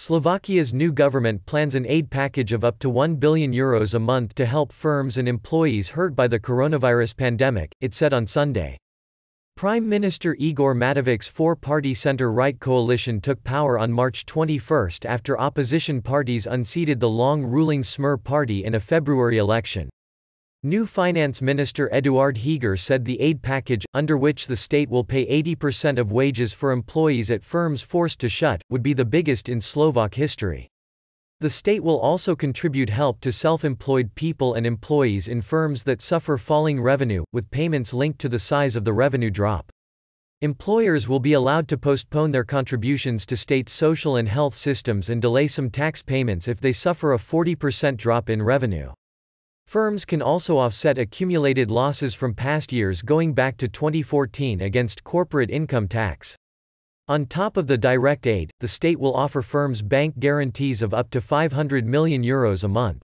Slovakia's new government plans an aid package of up to 1 billion euros a month to help firms and employees hurt by the coronavirus pandemic, it said on Sunday. Prime Minister Igor Matovic's four-party center-right coalition took power on March 21 after opposition parties unseated the long-ruling Smer party in a February election. New Finance Minister Eduard Heger said the aid package, under which the state will pay 80% of wages for employees at firms forced to shut, would be the biggest in Slovak history. The state will also contribute help to self-employed people and employees in firms that suffer falling revenue, with payments linked to the size of the revenue drop. Employers will be allowed to postpone their contributions to state social and health systems and delay some tax payments if they suffer a 40% drop in revenue. Firms can also offset accumulated losses from past years going back to 2014 against corporate income tax. On top of the direct aid, the state will offer firms bank guarantees of up to 500 million euros a month.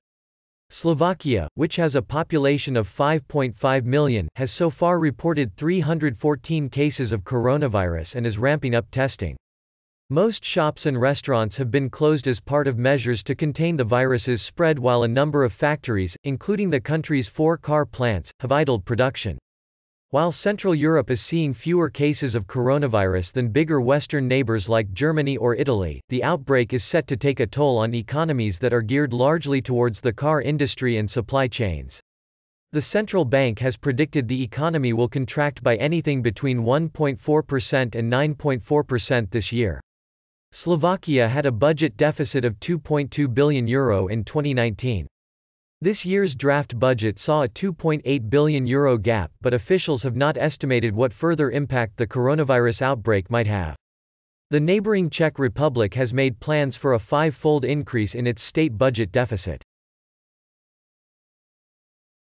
Slovakia, which has a population of 5.5 million, has so far reported 314 cases of coronavirus and is ramping up testing. Most shops and restaurants have been closed as part of measures to contain the virus's spread while a number of factories, including the country's four car plants, have idled production. While Central Europe is seeing fewer cases of coronavirus than bigger Western neighbors like Germany or Italy, the outbreak is set to take a toll on economies that are geared largely towards the car industry and supply chains. The central bank has predicted the economy will contract by anything between 1.4% and 9.4% this year. Slovakia had a budget deficit of 2.2 billion euro in 2019. This year's draft budget saw a 2.8 billion euro gap, but officials have not estimated what further impact the coronavirus outbreak might have. The neighboring Czech Republic has made plans for a five-fold increase in its state budget deficit.